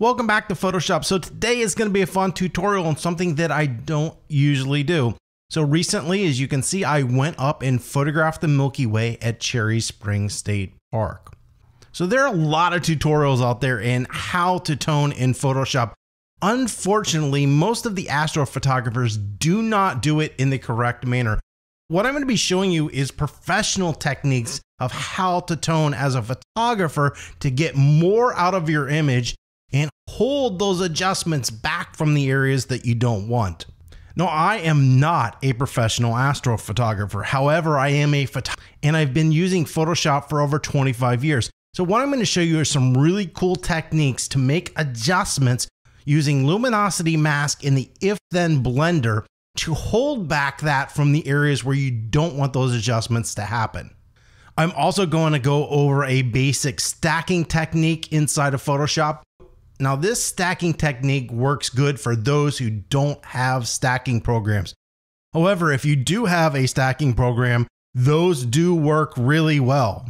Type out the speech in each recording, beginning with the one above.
Welcome back to Photoshop. So today is going to be a fun tutorial on something that I don't usually do. So recently, as you can see, I went up and photographed the Milky Way at Cherry Springs State Park. So there are a lot of tutorials out there in how to tone in Photoshop. Unfortunately, most of the astrophotographers do not do it in the correct manner. What I'm going to be showing you is professional techniques of how to tone as a photographer to get more out of your image and hold those adjustments back from the areas that you don't want. No, I am not a professional astrophotographer. However, I am a photographer and I've been using Photoshop for over 25 years. So what I'm going to show you are some really cool techniques to make adjustments using luminosity mask in the if then blender to hold back that from the areas where you don't want those adjustments to happen. I'm also going to go over a basic stacking technique inside of Photoshop now, this stacking technique works good for those who don't have stacking programs. However, if you do have a stacking program, those do work really well.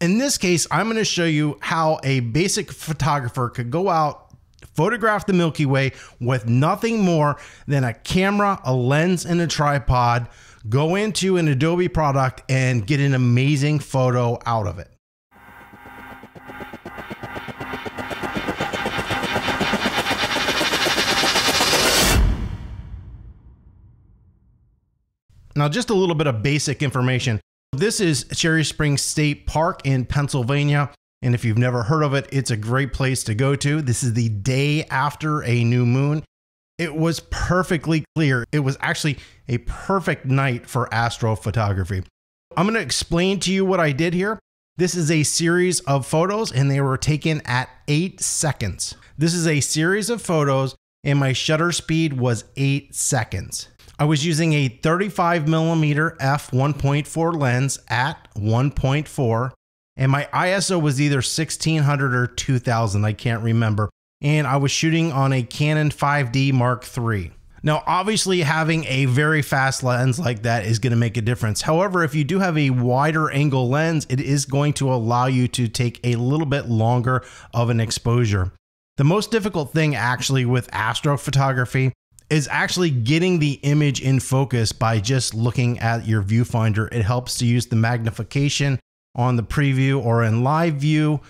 In this case, I'm going to show you how a basic photographer could go out, photograph the Milky Way with nothing more than a camera, a lens, and a tripod, go into an Adobe product, and get an amazing photo out of it. Now, just a little bit of basic information. This is Cherry Springs State Park in Pennsylvania. And if you've never heard of it, it's a great place to go to. This is the day after a new moon. It was perfectly clear. It was actually a perfect night for astrophotography. I'm going to explain to you what I did here. This is a series of photos and they were taken at eight seconds. This is a series of photos and my shutter speed was eight seconds. I was using a 35 millimeter f 1.4 lens at 1.4, and my ISO was either 1600 or 2000. I can't remember. And I was shooting on a Canon 5D Mark III. Now, obviously, having a very fast lens like that is going to make a difference. However, if you do have a wider angle lens, it is going to allow you to take a little bit longer of an exposure. The most difficult thing actually with astrophotography is actually getting the image in focus by just looking at your viewfinder. It helps to use the magnification on the preview or in live view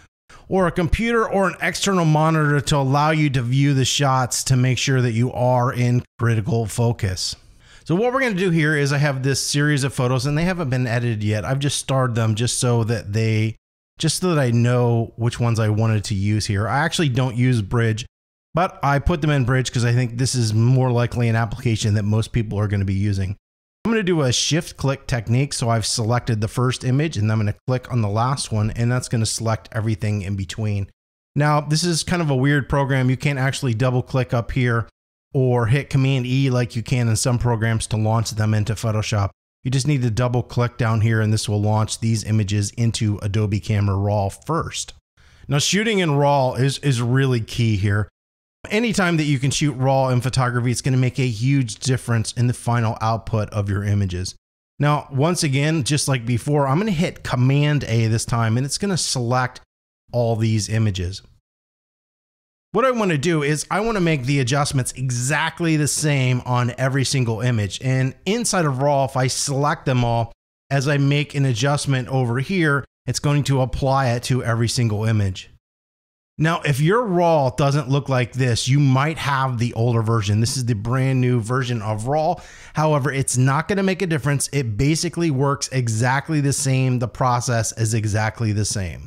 or a computer or an external monitor to allow you to view the shots to make sure that you are in critical focus. So what we're going to do here is I have this series of photos and they haven't been edited yet. I've just starred them just so that they just so that I know which ones I wanted to use here. I actually don't use bridge. But I put them in Bridge because I think this is more likely an application that most people are going to be using. I'm going to do a shift click technique. So I've selected the first image and I'm going to click on the last one and that's going to select everything in between. Now, this is kind of a weird program. You can't actually double click up here or hit Command E like you can in some programs to launch them into Photoshop. You just need to double click down here and this will launch these images into Adobe Camera Raw first. Now, shooting in RAW is, is really key here. Anytime that you can shoot raw in photography, it's going to make a huge difference in the final output of your images. Now, once again, just like before, I'm going to hit Command A this time and it's going to select all these images. What I want to do is I want to make the adjustments exactly the same on every single image. And inside of RAW, if I select them all, as I make an adjustment over here, it's going to apply it to every single image. Now, if your RAW doesn't look like this, you might have the older version. This is the brand new version of RAW. However, it's not going to make a difference. It basically works exactly the same. The process is exactly the same.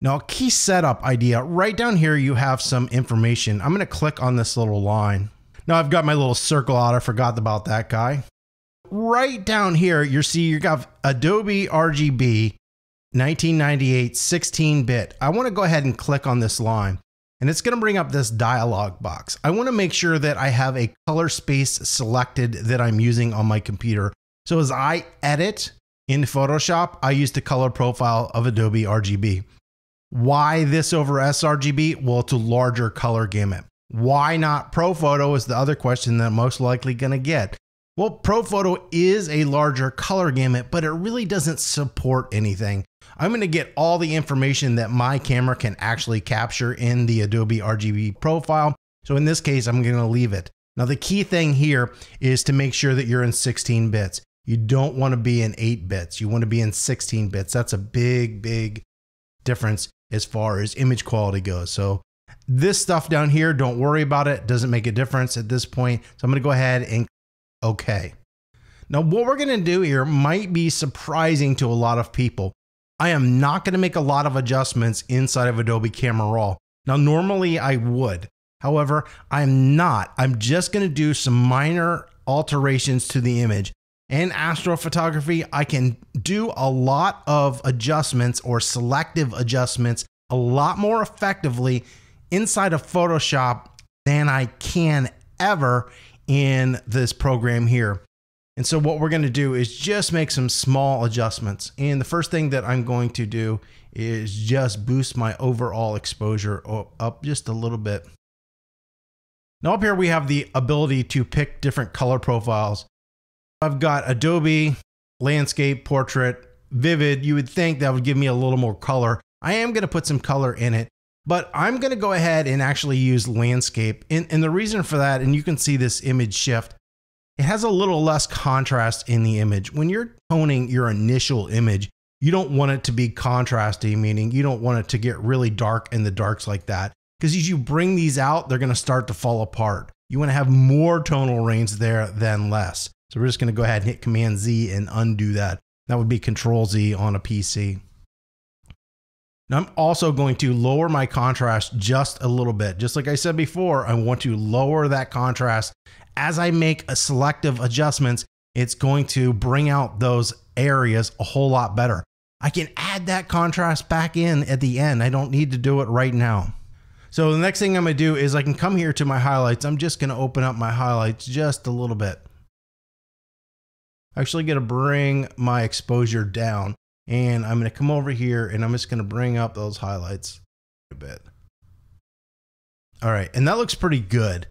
Now, key setup idea right down here, you have some information. I'm going to click on this little line. Now, I've got my little circle out. I forgot about that guy. Right down here, you see you've got Adobe RGB 1998 16 bit. I want to go ahead and click on this line and it's going to bring up this dialog box. I want to make sure that I have a color space selected that I'm using on my computer. So as I edit in Photoshop, I use the color profile of Adobe RGB. Why this over sRGB? Well, it's a larger color gamut. Why not ProPhoto is the other question that I'm most likely going to get. Well, ProPhoto is a larger color gamut, but it really doesn't support anything. I'm going to get all the information that my camera can actually capture in the Adobe RGB profile. So in this case, I'm going to leave it. Now, the key thing here is to make sure that you're in 16 bits. You don't want to be in 8 bits. You want to be in 16 bits. That's a big, big difference as far as image quality goes. So this stuff down here, don't worry about it. Doesn't make a difference at this point. So I'm going to go ahead and okay. Now, what we're going to do here might be surprising to a lot of people. I am not going to make a lot of adjustments inside of Adobe Camera Raw. Now, normally I would. However, I'm not. I'm just going to do some minor alterations to the image. In astrophotography, I can do a lot of adjustments or selective adjustments a lot more effectively inside of Photoshop than I can ever in this program here. And so what we're going to do is just make some small adjustments. And the first thing that I'm going to do is just boost my overall exposure up just a little bit. Now up here we have the ability to pick different color profiles. I've got Adobe, Landscape, Portrait, Vivid. You would think that would give me a little more color. I am going to put some color in it, but I'm going to go ahead and actually use Landscape. And, and the reason for that, and you can see this image shift, it has a little less contrast in the image. When you're toning your initial image, you don't want it to be contrasty, meaning you don't want it to get really dark in the darks like that because as you bring these out, they're going to start to fall apart. You want to have more tonal range there than less. So we're just going to go ahead and hit Command Z and undo that. That would be Control Z on a PC. Now I'm also going to lower my contrast just a little bit. Just like I said before, I want to lower that contrast. As I make a selective adjustments, it's going to bring out those areas a whole lot better. I can add that contrast back in at the end. I don't need to do it right now. So the next thing I'm gonna do is I can come here to my highlights. I'm just gonna open up my highlights just a little bit. Actually gonna bring my exposure down and I'm gonna come over here and I'm just gonna bring up those highlights a bit. All right, and that looks pretty good.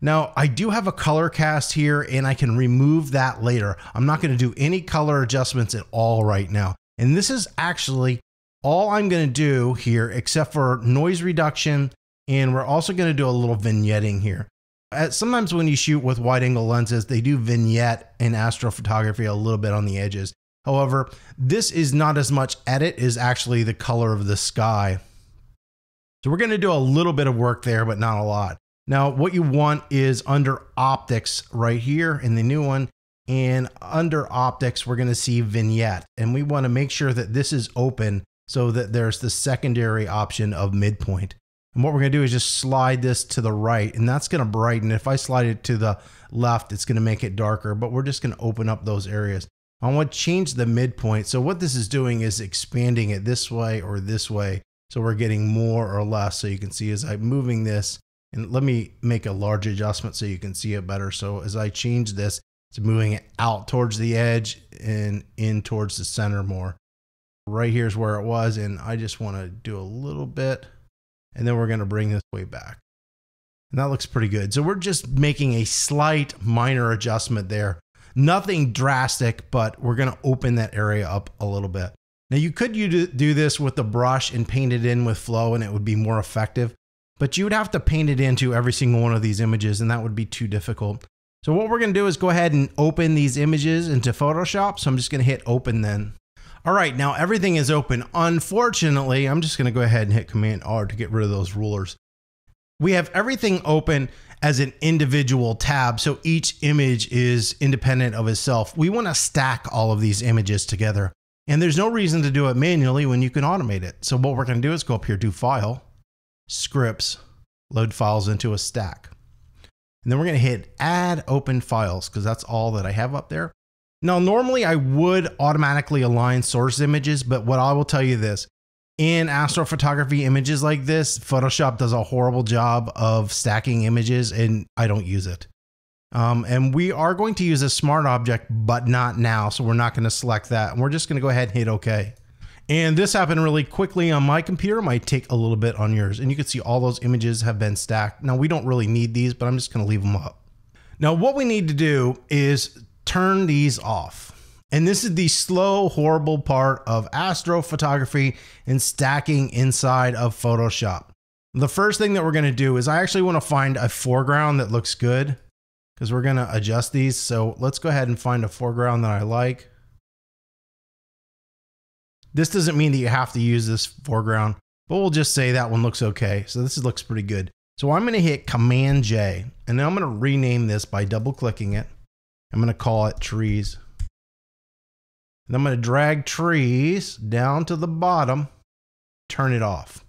Now, I do have a color cast here and I can remove that later. I'm not gonna do any color adjustments at all right now. And this is actually all I'm gonna do here, except for noise reduction and we're also going to do a little vignetting here. Uh, sometimes when you shoot with wide angle lenses, they do vignette in astrophotography a little bit on the edges. However, this is not as much edit as actually the color of the sky. So we're going to do a little bit of work there, but not a lot. Now, what you want is under optics right here in the new one. And under optics, we're going to see vignette. And we want to make sure that this is open so that there's the secondary option of midpoint. And what we're going to do is just slide this to the right and that's going to brighten. If I slide it to the left, it's going to make it darker, but we're just going to open up those areas. I want to change the midpoint. So what this is doing is expanding it this way or this way. So we're getting more or less. So you can see as I'm moving this and let me make a large adjustment so you can see it better. So as I change this, it's moving it out towards the edge and in towards the center more. Right here's where it was. And I just want to do a little bit and then we're going to bring this way back. And that looks pretty good. So we're just making a slight minor adjustment there. Nothing drastic, but we're going to open that area up a little bit. Now you could do this with the brush and paint it in with flow and it would be more effective, but you would have to paint it into every single one of these images and that would be too difficult. So what we're going to do is go ahead and open these images into Photoshop. So I'm just going to hit open then. All right, now everything is open. Unfortunately, I'm just gonna go ahead and hit Command R to get rid of those rulers. We have everything open as an individual tab, so each image is independent of itself. We wanna stack all of these images together. And there's no reason to do it manually when you can automate it. So what we're gonna do is go up here, do File, Scripts, load files into a stack. And then we're gonna hit Add Open Files, because that's all that I have up there. Now, normally I would automatically align source images, but what I will tell you this in astrophotography images like this, Photoshop does a horrible job of stacking images and I don't use it. Um, and we are going to use a smart object, but not now. So we're not going to select that. We're just going to go ahead and hit OK. And this happened really quickly on my computer. Might take a little bit on yours. And you can see all those images have been stacked. Now we don't really need these, but I'm just going to leave them up. Now, what we need to do is turn these off. And this is the slow, horrible part of astrophotography and stacking inside of Photoshop. The first thing that we're going to do is I actually want to find a foreground that looks good because we're going to adjust these. So let's go ahead and find a foreground that I like. This doesn't mean that you have to use this foreground, but we'll just say that one looks okay. So this looks pretty good. So I'm going to hit Command J and then I'm going to rename this by double clicking it. I'm going to call it trees. And I'm going to drag trees down to the bottom, turn it off.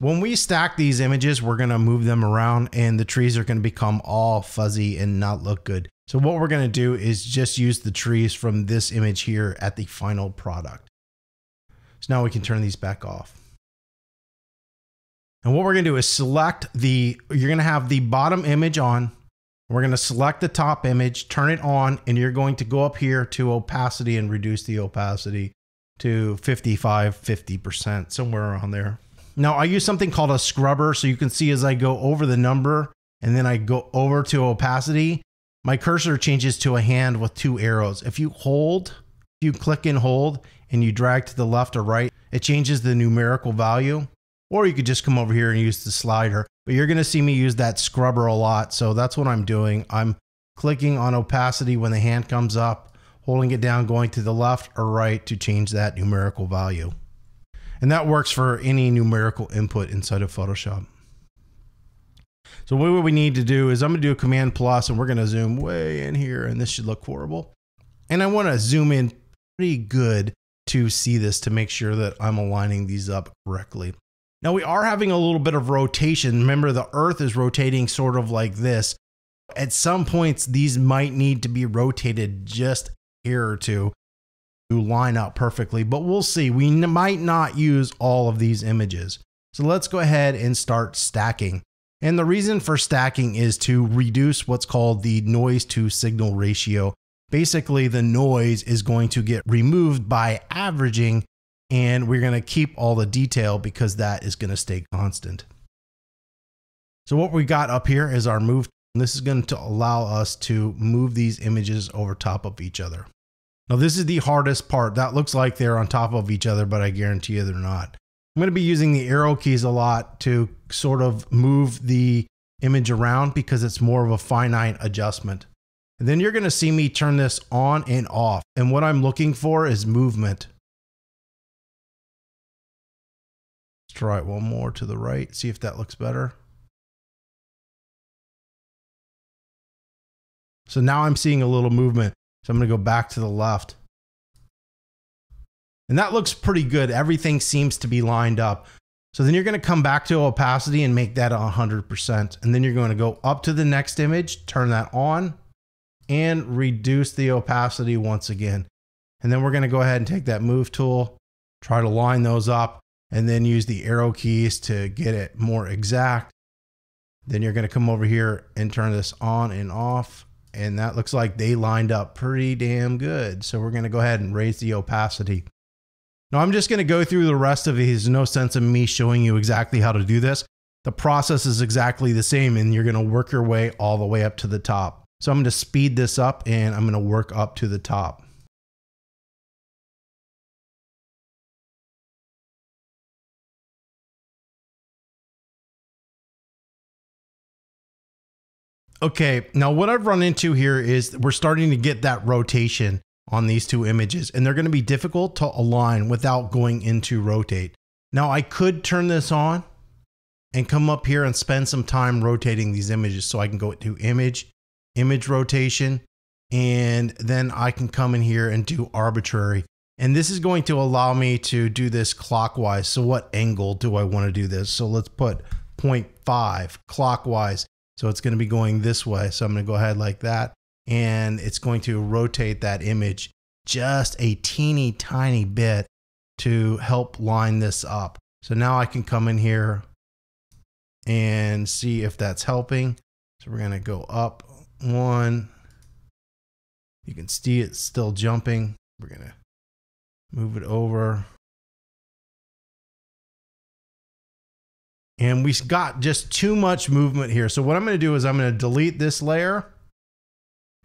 When we stack these images, we're going to move them around and the trees are going to become all fuzzy and not look good. So what we're going to do is just use the trees from this image here at the final product. So now we can turn these back off. And what we're going to do is select the, you're going to have the bottom image on. We're going to select the top image, turn it on, and you're going to go up here to opacity and reduce the opacity to 55, 50%, somewhere around there. Now I use something called a scrubber so you can see as I go over the number and then I go over to opacity, my cursor changes to a hand with two arrows. If you hold, if you click and hold and you drag to the left or right, it changes the numerical value. Or you could just come over here and use the slider. But you're gonna see me use that scrubber a lot. So that's what I'm doing. I'm clicking on opacity when the hand comes up, holding it down, going to the left or right to change that numerical value. And that works for any numerical input inside of Photoshop. So what we need to do is I'm gonna do a command plus and we're gonna zoom way in here and this should look horrible. And I wanna zoom in pretty good to see this to make sure that I'm aligning these up correctly. Now we are having a little bit of rotation. Remember the earth is rotating sort of like this. At some points, these might need to be rotated just here or two to line up perfectly, but we'll see. We might not use all of these images. So let's go ahead and start stacking. And the reason for stacking is to reduce what's called the noise to signal ratio. Basically, the noise is going to get removed by averaging, and we're going to keep all the detail because that is going to stay constant. So what we got up here is our move. This is going to allow us to move these images over top of each other. Now, this is the hardest part. That looks like they're on top of each other, but I guarantee you they're not. I'm going to be using the arrow keys a lot to sort of move the image around because it's more of a finite adjustment. And then you're going to see me turn this on and off. And what I'm looking for is movement. Try it one more to the right, see if that looks better. So now I'm seeing a little movement. So I'm going to go back to the left. And that looks pretty good. Everything seems to be lined up. So then you're going to come back to opacity and make that 100%. And then you're going to go up to the next image, turn that on, and reduce the opacity once again. And then we're going to go ahead and take that move tool, try to line those up, and then use the arrow keys to get it more exact. Then you're going to come over here and turn this on and off and that looks like they lined up pretty damn good. So we're going to go ahead and raise the opacity. Now I'm just going to go through the rest of these. No sense in me showing you exactly how to do this. The process is exactly the same and you're going to work your way all the way up to the top. So I'm going to speed this up and I'm going to work up to the top. Okay, now what I've run into here is we're starting to get that rotation on these two images, and they're going to be difficult to align without going into rotate. Now I could turn this on and come up here and spend some time rotating these images so I can go to image, image rotation, and then I can come in here and do arbitrary. And this is going to allow me to do this clockwise. So what angle do I want to do this? So let's put 0.5 clockwise. So it's going to be going this way. So I'm going to go ahead like that. And it's going to rotate that image just a teeny tiny bit to help line this up. So now I can come in here and see if that's helping. So we're going to go up one. You can see it's still jumping. We're going to move it over. And we got just too much movement here. So what I'm going to do is I'm going to delete this layer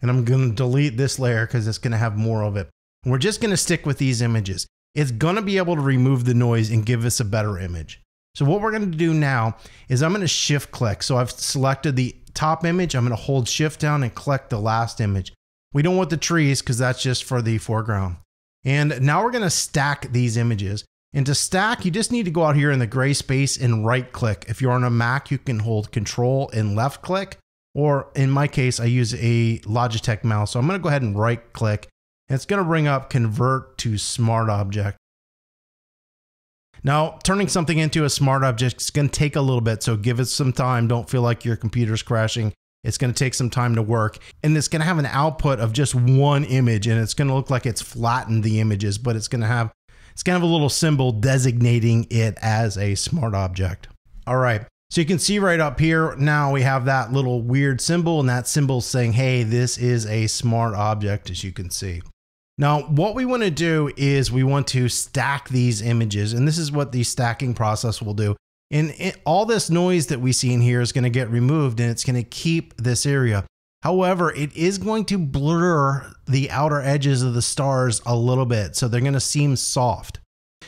And I'm going to delete this layer because it's going to have more of it. And we're just going to stick with these images. It's going to be able to remove the noise and give us a better image. So what we're going to do now is I'm going to shift click. So I've selected the top image. I'm going to hold shift down and click the last image. We don't want the trees because that's just for the foreground. And now we're going to stack these images. And to stack, you just need to go out here in the gray space and right click. If you're on a Mac, you can hold control and left click. Or in my case, I use a Logitech mouse. So I'm going to go ahead and right click. And it's going to bring up convert to smart object. Now, turning something into a smart object is going to take a little bit. So give it some time. Don't feel like your computer's crashing. It's going to take some time to work. And it's going to have an output of just one image. And it's going to look like it's flattened the images, but it's going to have it's kind of a little symbol designating it as a smart object. All right. So you can see right up here now we have that little weird symbol and that symbol saying, hey, this is a smart object as you can see. Now, what we want to do is we want to stack these images and this is what the stacking process will do. And it, all this noise that we see in here is going to get removed and it's going to keep this area. However, it is going to blur the outer edges of the stars a little bit, so they're going to seem soft.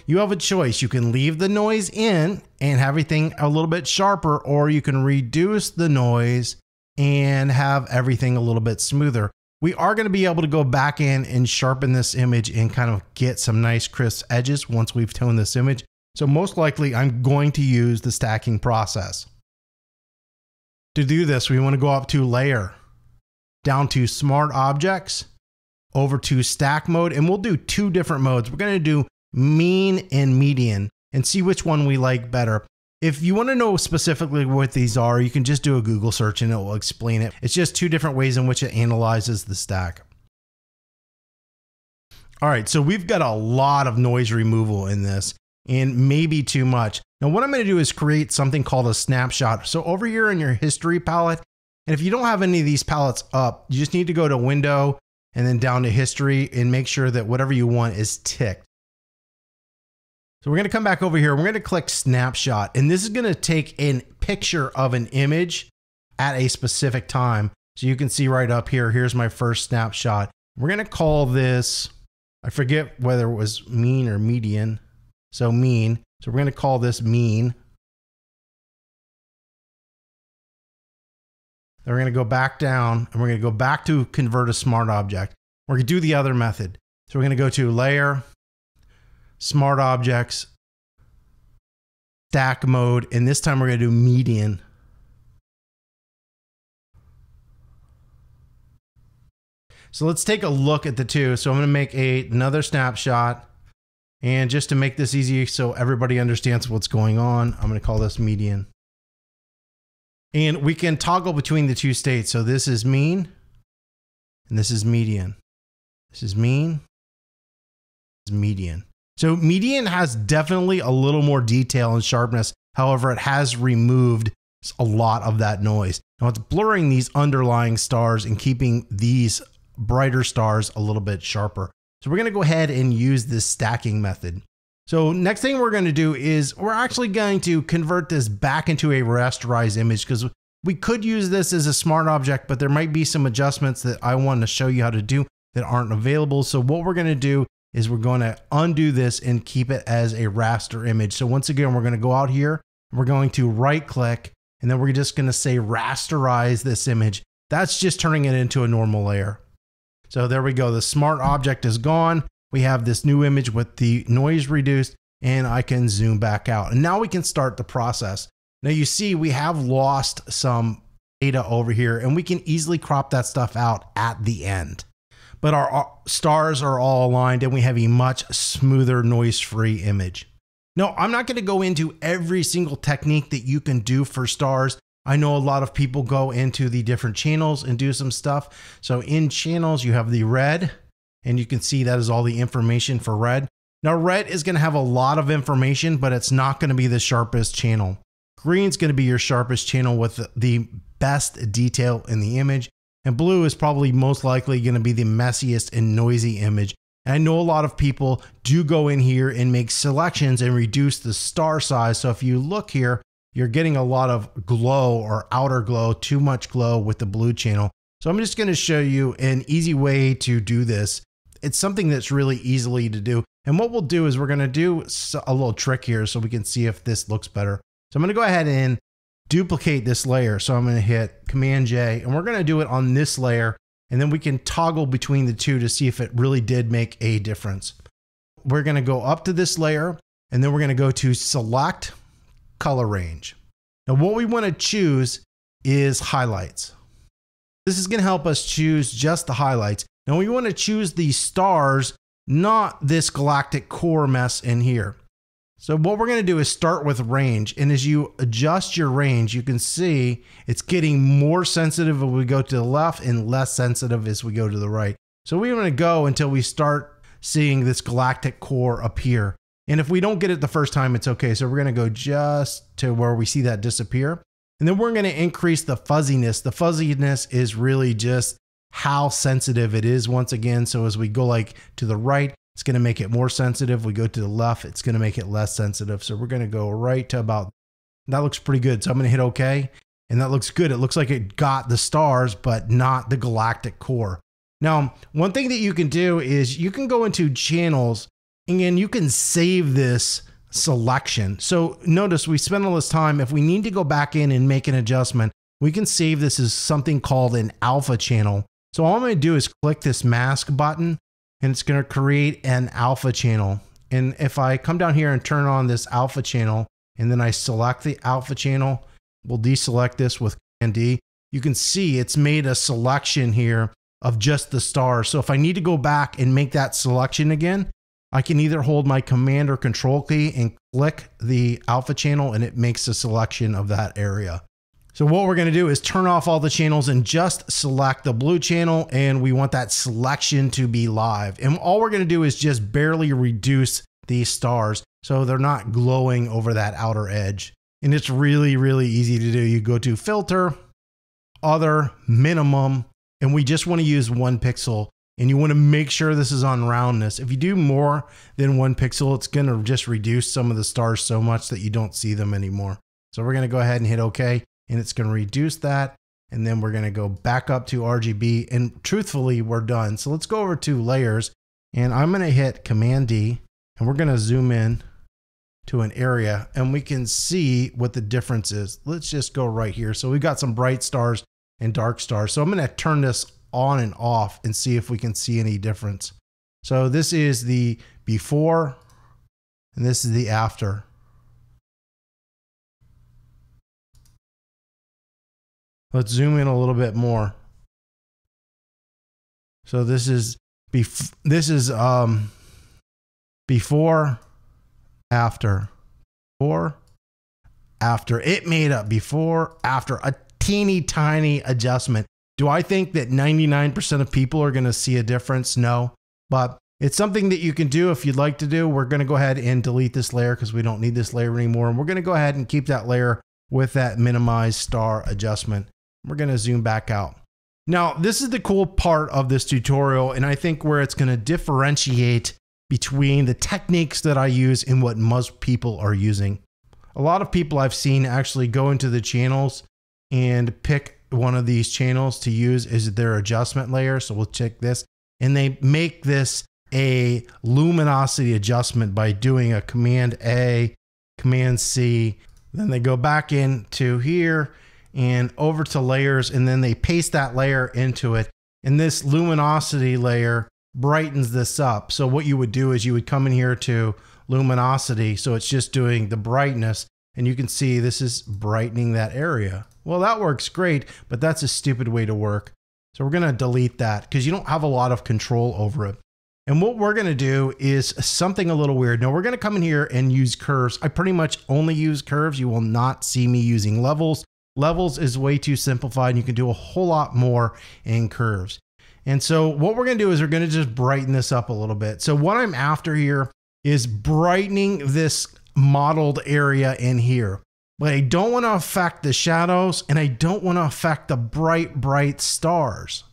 You have a choice. You can leave the noise in and have everything a little bit sharper, or you can reduce the noise and have everything a little bit smoother. We are going to be able to go back in and sharpen this image and kind of get some nice crisp edges once we've toned this image. So most likely I'm going to use the stacking process. To do this, we want to go up to layer, down to smart objects, over to stack mode, and we'll do two different modes. We're going to do mean and median and see which one we like better. If you want to know specifically what these are, you can just do a Google search and it will explain it. It's just two different ways in which it analyzes the stack. All right, so we've got a lot of noise removal in this and maybe too much. Now, what I'm going to do is create something called a snapshot. So over here in your history palette, and if you don't have any of these palettes up, you just need to go to window and then down to history and make sure that whatever you want is ticked. So we're going to come back over here. We're going to click snapshot and this is going to take a picture of an image at a specific time. So you can see right up here, here's my first snapshot. We're going to call this, I forget whether it was mean or median. So mean. So we're going to call this mean. Then we're going to go back down and we're going to go back to convert a smart object. We're going to do the other method. So we're going to go to layer, smart objects, stack mode, and this time we're going to do median. So let's take a look at the two. So I'm going to make a, another snapshot. And just to make this easy so everybody understands what's going on, I'm going to call this median. And we can toggle between the two states. So this is mean and this is median. This is mean, this is median. So median has definitely a little more detail and sharpness. However, it has removed a lot of that noise. Now it's blurring these underlying stars and keeping these brighter stars a little bit sharper. So we're going to go ahead and use this stacking method. So next thing we're going to do is we're actually going to convert this back into a rasterized image because we could use this as a smart object, but there might be some adjustments that I want to show you how to do that aren't available. So what we're going to do is we're going to undo this and keep it as a raster image. So once again, we're going to go out here, we're going to right click, and then we're just going to say rasterize this image. That's just turning it into a normal layer. So there we go. The smart object is gone we have this new image with the noise reduced and I can zoom back out. And now we can start the process. Now you see we have lost some data over here and we can easily crop that stuff out at the end. But our stars are all aligned and we have a much smoother noise-free image. Now, I'm not gonna go into every single technique that you can do for stars. I know a lot of people go into the different channels and do some stuff. So in channels, you have the red, and you can see that is all the information for red. Now red is going to have a lot of information, but it's not going to be the sharpest channel. Green is going to be your sharpest channel with the best detail in the image. And blue is probably most likely going to be the messiest and noisy image. And I know a lot of people do go in here and make selections and reduce the star size. So if you look here, you're getting a lot of glow or outer glow, too much glow with the blue channel. So I'm just going to show you an easy way to do this. It's something that's really easily to do. And what we'll do is we're going to do a little trick here so we can see if this looks better. So I'm going to go ahead and duplicate this layer. So I'm going to hit Command J and we're going to do it on this layer. And then we can toggle between the two to see if it really did make a difference. We're going to go up to this layer and then we're going to go to select color range. Now what we want to choose is highlights. This is going to help us choose just the highlights. Now we want to choose the stars, not this galactic core mess in here. So what we're going to do is start with range. And as you adjust your range, you can see it's getting more sensitive as we go to the left and less sensitive as we go to the right. So we want to go until we start seeing this galactic core appear. And if we don't get it the first time, it's okay. So we're going to go just to where we see that disappear. And then we're going to increase the fuzziness. The fuzziness is really just how sensitive it is once again. So as we go like to the right, it's going to make it more sensitive. We go to the left, it's going to make it less sensitive. So we're going to go right to about, that looks pretty good. So I'm going to hit OK. And that looks good. It looks like it got the stars, but not the galactic core. Now, one thing that you can do is you can go into channels and you can save this selection. So notice we spent all this time. If we need to go back in and make an adjustment, we can save this as something called an alpha channel. So all I'm going to do is click this mask button and it's going to create an alpha channel. And if I come down here and turn on this alpha channel, and then I select the alpha channel, we'll deselect this with Command D. You can see it's made a selection here of just the stars. So if I need to go back and make that selection again, I can either hold my command or control key and click the alpha channel and it makes a selection of that area. So what we're gonna do is turn off all the channels and just select the blue channel and we want that selection to be live. And all we're gonna do is just barely reduce these stars so they're not glowing over that outer edge. And it's really, really easy to do. You go to filter, other, minimum, and we just wanna use one pixel and you wanna make sure this is on roundness. If you do more than one pixel, it's gonna just reduce some of the stars so much that you don't see them anymore. So we're gonna go ahead and hit okay and it's going to reduce that. And then we're going to go back up to RGB and truthfully, we're done. So let's go over to layers and I'm going to hit command D and we're going to zoom in to an area and we can see what the difference is. Let's just go right here. So we've got some bright stars and dark stars. So I'm going to turn this on and off and see if we can see any difference. So this is the before and this is the after. Let's zoom in a little bit more. So this is bef- this is um before after before after it made up before after a teeny tiny adjustment. Do I think that 99% of people are going to see a difference? No. But it's something that you can do if you'd like to do. We're going to go ahead and delete this layer because we don't need this layer anymore. And we're going to go ahead and keep that layer with that minimize star adjustment. We're going to zoom back out. Now, this is the cool part of this tutorial, and I think where it's going to differentiate between the techniques that I use and what most people are using. A lot of people I've seen actually go into the channels and pick one of these channels to use as their adjustment layer. So we'll check this. And they make this a luminosity adjustment by doing a command A, command C. Then they go back into here and over to layers, and then they paste that layer into it. And this luminosity layer brightens this up. So what you would do is you would come in here to luminosity. So it's just doing the brightness and you can see this is brightening that area. Well, that works great, but that's a stupid way to work. So we're gonna delete that because you don't have a lot of control over it. And what we're gonna do is something a little weird. Now we're gonna come in here and use curves. I pretty much only use curves. You will not see me using levels Levels is way too simplified. And you can do a whole lot more in curves. And so what we're going to do is we're going to just brighten this up a little bit. So what I'm after here is brightening this modeled area in here. But I don't want to affect the shadows and I don't want to affect the bright, bright stars.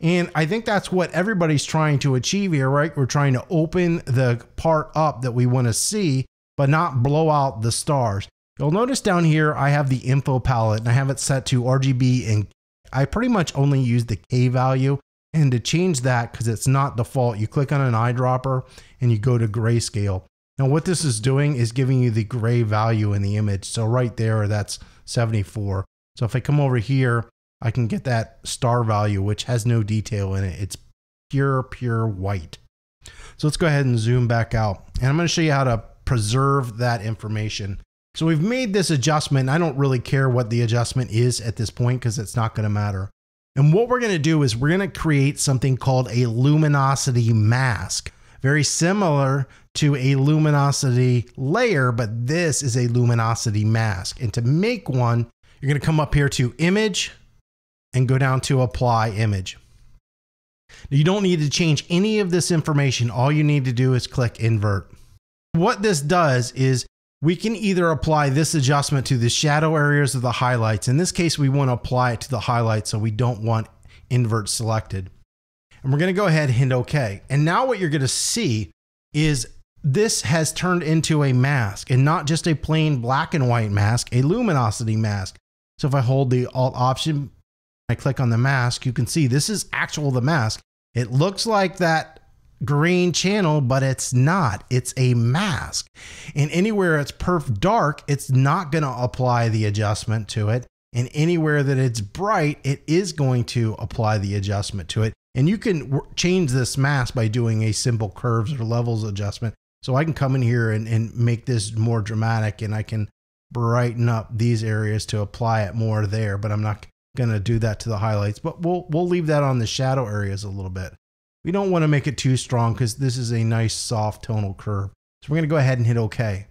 And I think that's what everybody's trying to achieve here, right? We're trying to open the part up that we want to see, but not blow out the stars. You'll notice down here, I have the info palette and I have it set to RGB and I pretty much only use the K value. And to change that, because it's not default, you click on an eyedropper and you go to grayscale. Now, what this is doing is giving you the gray value in the image. So right there, that's 74. So if I come over here, I can get that star value, which has no detail in it. It's pure, pure white. So let's go ahead and zoom back out. And I'm going to show you how to preserve that information. So we've made this adjustment. I don't really care what the adjustment is at this point because it's not going to matter. And what we're going to do is we're going to create something called a luminosity mask. Very similar to a luminosity layer, but this is a luminosity mask. And to make one, you're going to come up here to image and go down to apply image. Now, you don't need to change any of this information. All you need to do is click invert. What this does is we can either apply this adjustment to the shadow areas of the highlights. In this case, we want to apply it to the highlights, so we don't want invert selected. And we're going to go ahead and hit OK. And now what you're going to see is this has turned into a mask and not just a plain black and white mask, a luminosity mask. So if I hold the Alt option, I click on the mask, you can see this is actual the mask. It looks like that green channel, but it's not. It's a mask. And anywhere it's perf dark, it's not going to apply the adjustment to it. And anywhere that it's bright, it is going to apply the adjustment to it. And you can change this mask by doing a simple curves or levels adjustment. So I can come in here and, and make this more dramatic and I can brighten up these areas to apply it more there, but I'm not going to do that to the highlights, but we'll, we'll leave that on the shadow areas a little bit. We don't want to make it too strong because this is a nice soft tonal curve. So we're going to go ahead and hit OK.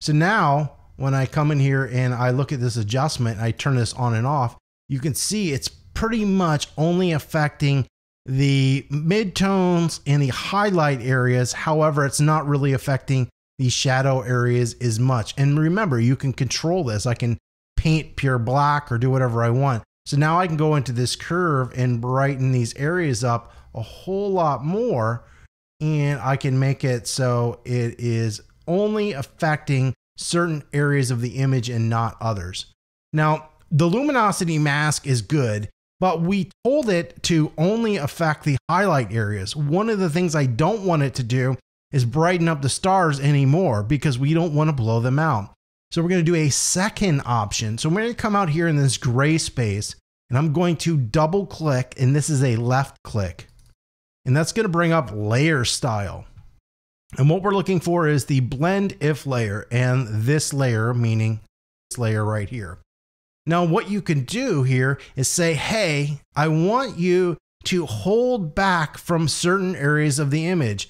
So now when I come in here and I look at this adjustment, I turn this on and off, you can see it's pretty much only affecting the midtones and the highlight areas. However, it's not really affecting the shadow areas as much. And remember, you can control this. I can paint pure black or do whatever I want. So now I can go into this curve and brighten these areas up a whole lot more. And I can make it so it is only affecting certain areas of the image and not others. Now, the luminosity mask is good but we told it to only affect the highlight areas. One of the things I don't want it to do is brighten up the stars anymore because we don't want to blow them out. So we're going to do a second option. So I'm going to come out here in this gray space and I'm going to double click and this is a left click. And that's going to bring up layer style. And what we're looking for is the blend if layer and this layer, meaning this layer right here. Now, what you can do here is say, hey, I want you to hold back from certain areas of the image.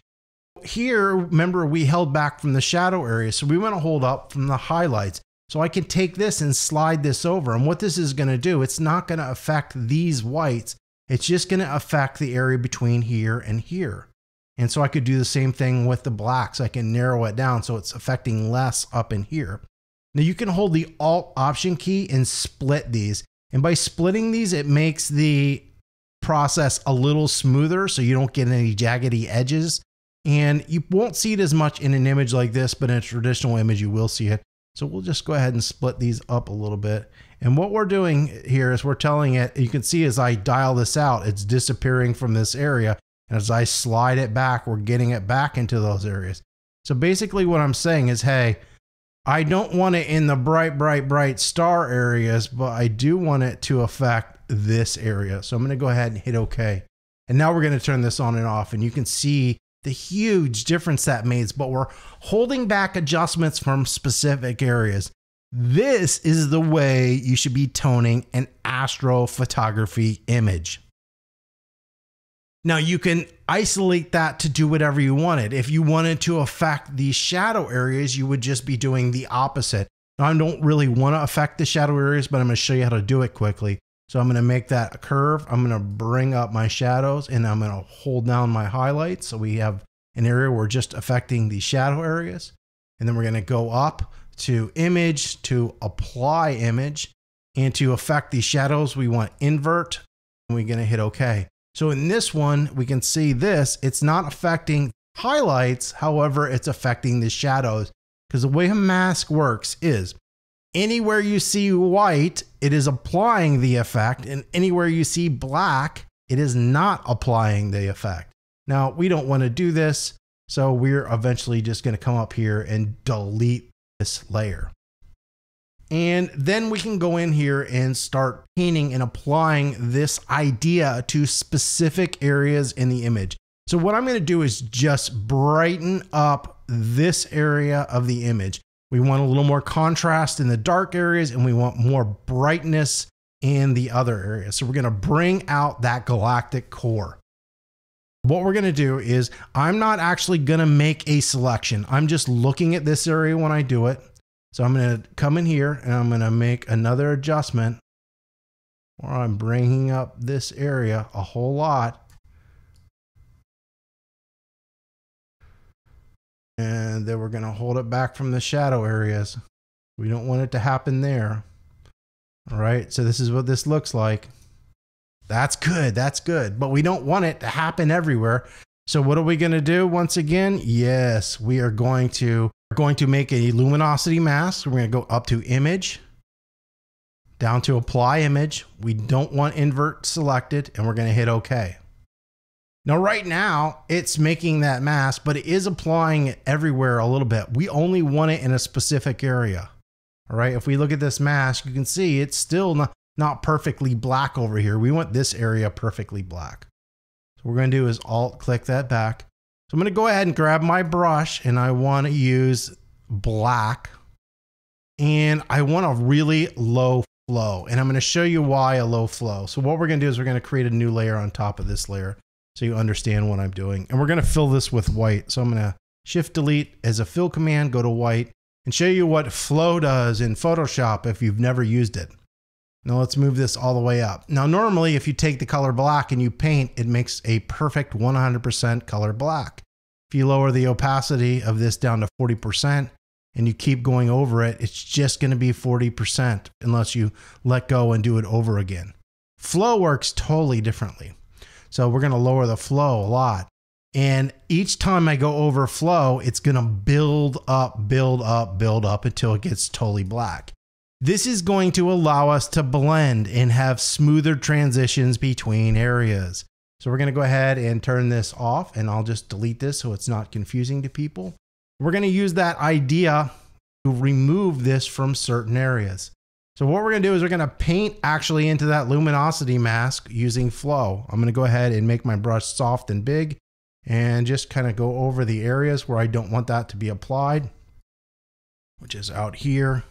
Here, remember, we held back from the shadow area, so we want to hold up from the highlights. So I can take this and slide this over. And what this is going to do, it's not going to affect these whites. It's just going to affect the area between here and here. And so I could do the same thing with the blacks. I can narrow it down so it's affecting less up in here. Now you can hold the Alt Option key and split these. And by splitting these, it makes the process a little smoother so you don't get any jaggedy edges. And you won't see it as much in an image like this, but in a traditional image, you will see it. So we'll just go ahead and split these up a little bit. And what we're doing here is we're telling it, you can see as I dial this out, it's disappearing from this area. And as I slide it back, we're getting it back into those areas. So basically what I'm saying is, hey, I don't want it in the bright, bright, bright star areas, but I do want it to affect this area. So I'm going to go ahead and hit OK. And now we're going to turn this on and off and you can see the huge difference that makes, but we're holding back adjustments from specific areas. This is the way you should be toning an astrophotography image. Now you can isolate that to do whatever you wanted. If you wanted to affect the shadow areas, you would just be doing the opposite. Now I don't really want to affect the shadow areas, but I'm going to show you how to do it quickly. So I'm going to make that a curve. I'm going to bring up my shadows and I'm going to hold down my highlights. So we have an area where we're just affecting the shadow areas. And then we're going to go up to image to apply image and to affect the shadows, we want invert and we're to hit okay. So in this one, we can see this, it's not affecting highlights. However, it's affecting the shadows because the way a mask works is anywhere you see white, it is applying the effect. And anywhere you see black, it is not applying the effect. Now, we don't want to do this. So we're eventually just going to come up here and delete this layer. And then we can go in here and start painting and applying this idea to specific areas in the image. So what I'm going to do is just brighten up this area of the image. We want a little more contrast in the dark areas and we want more brightness in the other areas. So we're going to bring out that galactic core. What we're going to do is I'm not actually going to make a selection. I'm just looking at this area when I do it. So I'm going to come in here and I'm going to make another adjustment where I'm bringing up this area a whole lot. And then we're going to hold it back from the shadow areas. We don't want it to happen there. All right, so this is what this looks like. That's good, that's good. But we don't want it to happen everywhere. So what are we going to do once again? Yes, we are going to we're going to make a luminosity mask. We're going to go up to image, down to apply image. We don't want invert selected and we're going to hit OK. Now, right now, it's making that mask, but it is applying it everywhere a little bit. We only want it in a specific area. All right. If we look at this mask, you can see it's still not, not perfectly black over here. We want this area perfectly black. So what we're going to do is alt click that back. So I'm going to go ahead and grab my brush and I want to use black and I want a really low flow and I'm going to show you why a low flow. So what we're going to do is we're going to create a new layer on top of this layer so you understand what I'm doing. And we're going to fill this with white. So I'm going to shift delete as a fill command, go to white and show you what flow does in Photoshop if you've never used it. Now let's move this all the way up. Now, normally if you take the color black and you paint, it makes a perfect 100% color black. If you lower the opacity of this down to 40% and you keep going over it, it's just going to be 40% unless you let go and do it over again. Flow works totally differently. So we're going to lower the flow a lot. And each time I go over flow, it's going to build up, build up, build up until it gets totally black. This is going to allow us to blend and have smoother transitions between areas. So we're going to go ahead and turn this off and I'll just delete this so it's not confusing to people. We're going to use that idea to remove this from certain areas. So what we're going to do is we're going to paint actually into that luminosity mask using flow. I'm going to go ahead and make my brush soft and big and just kind of go over the areas where I don't want that to be applied, which is out here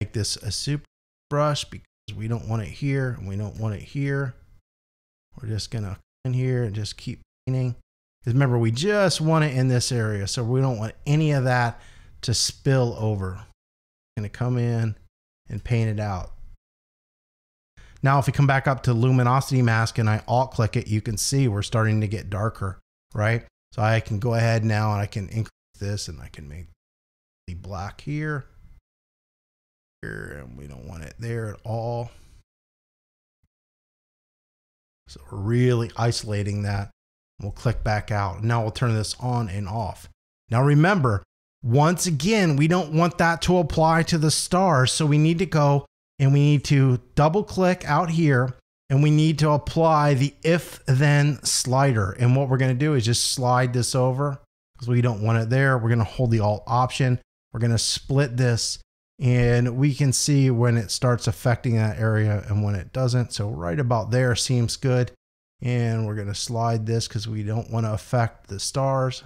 make this a super brush because we don't want it here and we don't want it here. We're just gonna come in here and just keep painting. Because remember, we just want it in this area, so we don't want any of that to spill over. I'm Gonna come in and paint it out. Now, if we come back up to luminosity mask and I alt click it, you can see we're starting to get darker, right? So I can go ahead now and I can increase this and I can make the black here and we don't want it there at all. So we're really isolating that. We'll click back out. Now we'll turn this on and off. Now remember, once again, we don't want that to apply to the stars. So we need to go and we need to double click out here and we need to apply the if then slider. And what we're going to do is just slide this over because we don't want it there. We're going to hold the alt option. We're going to split this and we can see when it starts affecting that area and when it doesn't. So right about there seems good. And we're going to slide this because we don't want to affect the stars.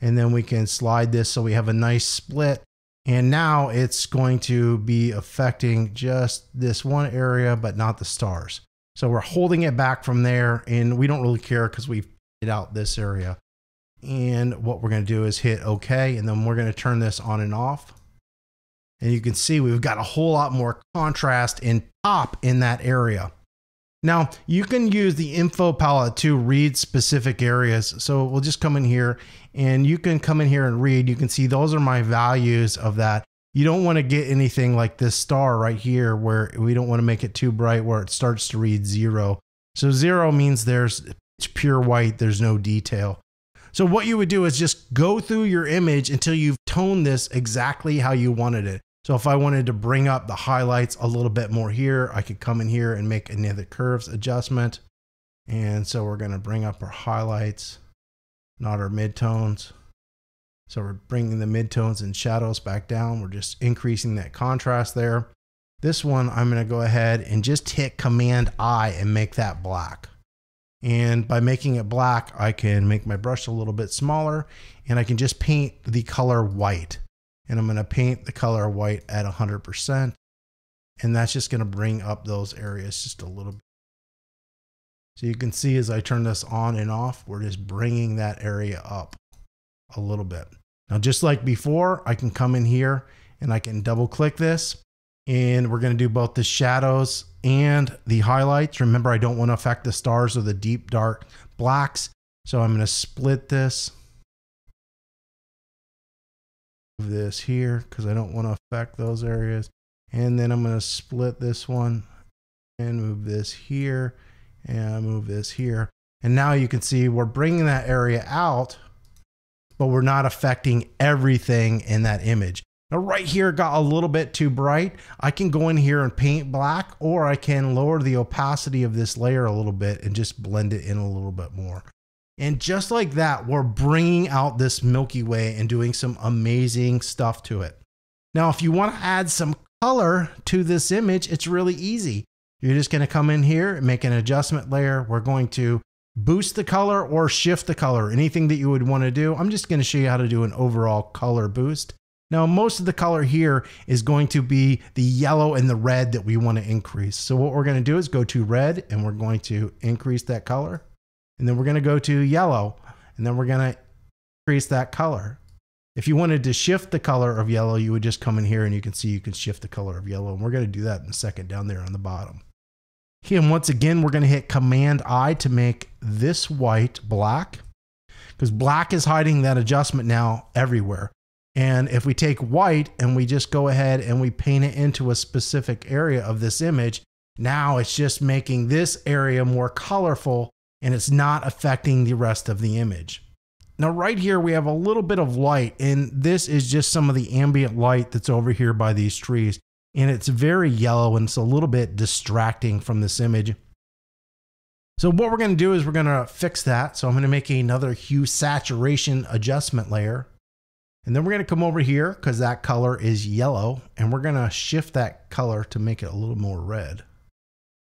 And then we can slide this so we have a nice split. And now it's going to be affecting just this one area, but not the stars. So we're holding it back from there and we don't really care because we've out this area. And what we're going to do is hit OK, and then we're going to turn this on and off. And you can see we've got a whole lot more contrast and pop in that area. Now, you can use the info palette to read specific areas. So we'll just come in here and you can come in here and read. You can see those are my values of that. You don't want to get anything like this star right here where we don't want to make it too bright where it starts to read zero. So zero means there's it's pure white, there's no detail. So what you would do is just go through your image until you've toned this exactly how you wanted it. So if I wanted to bring up the highlights a little bit more here, I could come in here and make another curves adjustment. And so we're gonna bring up our highlights, not our midtones. So we're bringing the midtones and shadows back down. We're just increasing that contrast there. This one, I'm gonna go ahead and just hit Command I and make that black. And by making it black, I can make my brush a little bit smaller and I can just paint the color white. And I'm gonna paint the color white at 100%. And that's just gonna bring up those areas just a little bit. So you can see as I turn this on and off, we're just bringing that area up a little bit. Now, just like before, I can come in here and I can double click this and we're going to do both the shadows and the highlights. Remember, I don't want to affect the stars or the deep dark blacks. So I'm going to split this. Move this here because I don't want to affect those areas. And then I'm going to split this one and move this here and move this here. And now you can see we're bringing that area out, but we're not affecting everything in that image. Now right here got a little bit too bright. I can go in here and paint black or I can lower the opacity of this layer a little bit and just blend it in a little bit more. And just like that, we're bringing out this Milky Way and doing some amazing stuff to it. Now, if you want to add some color to this image, it's really easy. You're just going to come in here and make an adjustment layer. We're going to boost the color or shift the color, anything that you would want to do. I'm just going to show you how to do an overall color boost. Now, most of the color here is going to be the yellow and the red that we want to increase. So what we're going to do is go to red and we're going to increase that color. And then we're going to go to yellow and then we're going to increase that color. If you wanted to shift the color of yellow, you would just come in here and you can see you can shift the color of yellow. And we're going to do that in a second down there on the bottom. And once again, we're going to hit Command I to make this white black because black is hiding that adjustment now everywhere. And if we take white and we just go ahead and we paint it into a specific area of this image, now it's just making this area more colorful and it's not affecting the rest of the image. Now right here we have a little bit of light and this is just some of the ambient light that's over here by these trees and it's very yellow and it's a little bit distracting from this image. So what we're going to do is we're going to fix that. So I'm going to make another hue saturation adjustment layer. And then we're going to come over here because that color is yellow and we're going to shift that color to make it a little more red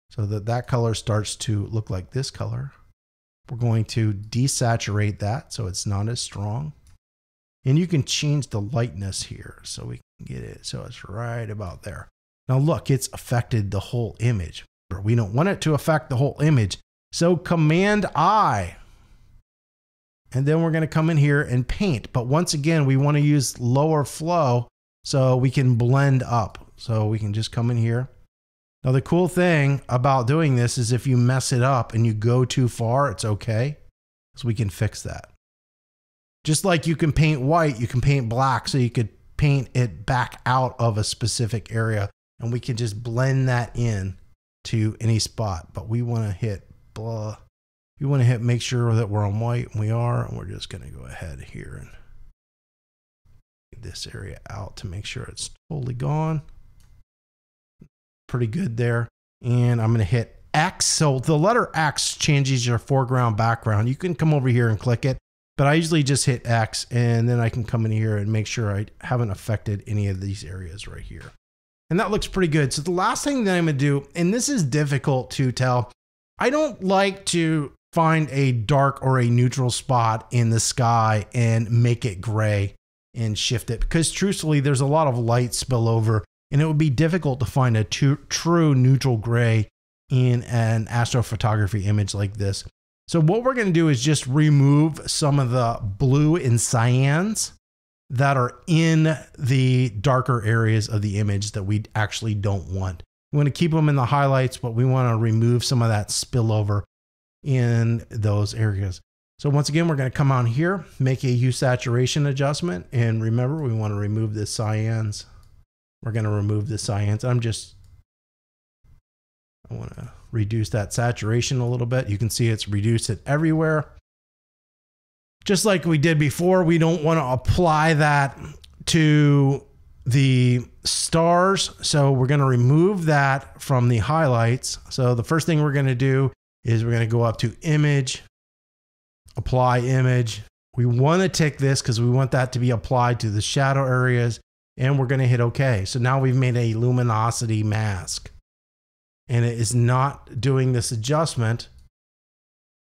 so that that color starts to look like this color. We're going to desaturate that so it's not as strong. And you can change the lightness here so we can get it so it's right about there. Now look, it's affected the whole image. We don't want it to affect the whole image. So Command I. And then we're going to come in here and paint. But once again, we want to use lower flow so we can blend up. So we can just come in here. Now the cool thing about doing this is if you mess it up and you go too far, it's okay. So we can fix that. Just like you can paint white, you can paint black. So you could paint it back out of a specific area and we can just blend that in to any spot. But we want to hit blah. You want to hit make sure that we're on white and we are, and we're just going to go ahead here and this area out to make sure it's totally gone. Pretty good there. And I'm going to hit X. So the letter X changes your foreground background. You can come over here and click it. But I usually just hit X and then I can come in here and make sure I haven't affected any of these areas right here. And that looks pretty good. So the last thing that I'm gonna do, and this is difficult to tell, I don't like to find a dark or a neutral spot in the sky and make it gray and shift it because truthfully, there's a lot of light spill over and it would be difficult to find a true neutral gray in an astrophotography image like this. So what we're going to do is just remove some of the blue and cyans that are in the darker areas of the image that we actually don't want. We want to keep them in the highlights, but we want to remove some of that spillover in those areas. So once again, we're going to come on here, make a hue saturation adjustment. And remember, we want to remove the cyans. We're going to remove the cyans. I'm just, I want to reduce that saturation a little bit. You can see it's reduced it everywhere. just like we did before, we don't want to apply that to the stars. So we're going to remove that from the highlights. So the first thing we're going to do is we're going to go up to image, apply image. We want to tick this because we want that to be applied to the shadow areas and we're going to hit OK. So now we've made a luminosity mask and it is not doing this adjustment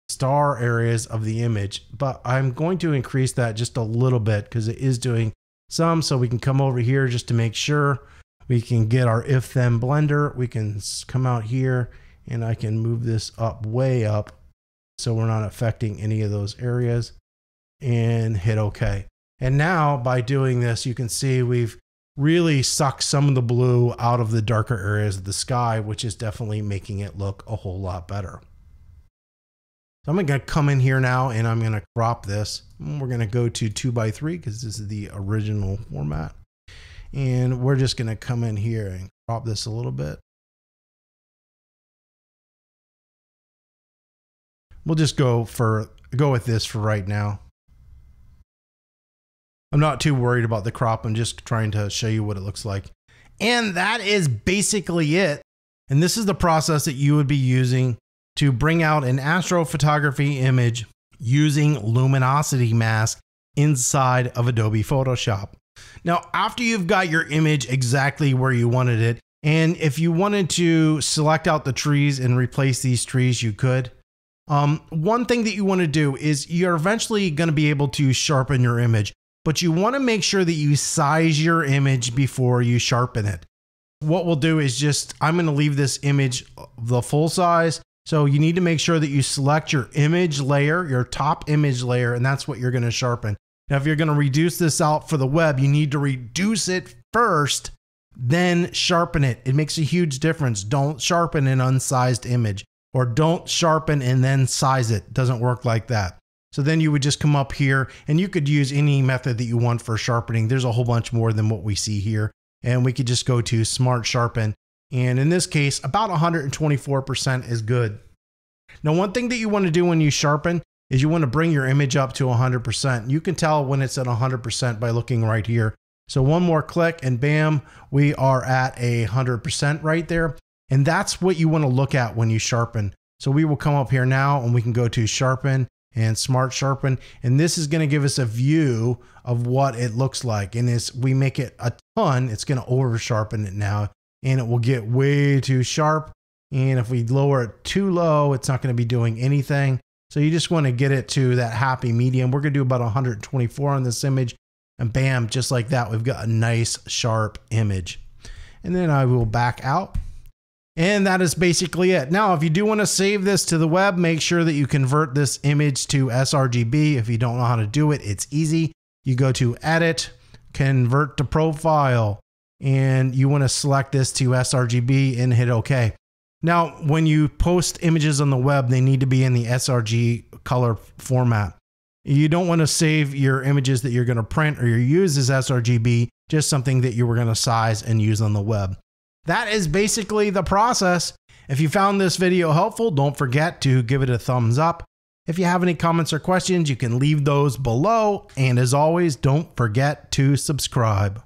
star areas of the image, but I'm going to increase that just a little bit because it is doing some. So we can come over here just to make sure we can get our if then blender. We can come out here and I can move this up way up so we're not affecting any of those areas and hit OK. And now by doing this, you can see we've really sucked some of the blue out of the darker areas of the sky, which is definitely making it look a whole lot better. So I'm going to come in here now and I'm going to crop this. We're going to go to 2 by 3 because this is the original format. And we're just going to come in here and crop this a little bit. We'll just go for go with this for right now. I'm not too worried about the crop. I'm just trying to show you what it looks like. And that is basically it. And this is the process that you would be using to bring out an astrophotography image using luminosity mask inside of Adobe Photoshop. Now, after you've got your image exactly where you wanted it, and if you wanted to select out the trees and replace these trees, you could. Um, one thing that you want to do is you're eventually going to be able to sharpen your image, but you want to make sure that you size your image before you sharpen it. What we'll do is just, I'm going to leave this image the full size. So you need to make sure that you select your image layer, your top image layer, and that's what you're going to sharpen. Now, if you're going to reduce this out for the web, you need to reduce it first, then sharpen it. It makes a huge difference. Don't sharpen an unsized image or don't sharpen and then size it. doesn't work like that. So then you would just come up here and you could use any method that you want for sharpening. There's a whole bunch more than what we see here. And we could just go to smart sharpen. And in this case, about 124% is good. Now, one thing that you want to do when you sharpen is you want to bring your image up to 100%. You can tell when it's at 100% by looking right here. So one more click and bam, we are at a 100% right there. And that's what you want to look at when you sharpen. So we will come up here now and we can go to sharpen and smart sharpen. And this is going to give us a view of what it looks like. And as we make it a ton, it's going to over sharpen it now and it will get way too sharp. And if we lower it too low, it's not going to be doing anything. So you just want to get it to that happy medium. We're going to do about 124 on this image. And bam, just like that, we've got a nice sharp image. And then I will back out. And that is basically it. Now, if you do want to save this to the web, make sure that you convert this image to sRGB. If you don't know how to do it, it's easy. You go to Edit, Convert to Profile, and you want to select this to sRGB and hit OK. Now, when you post images on the web, they need to be in the sRG color format. You don't want to save your images that you're going to print or you use as sRGB, just something that you were going to size and use on the web. That is basically the process. If you found this video helpful, don't forget to give it a thumbs up. If you have any comments or questions, you can leave those below. And as always, don't forget to subscribe.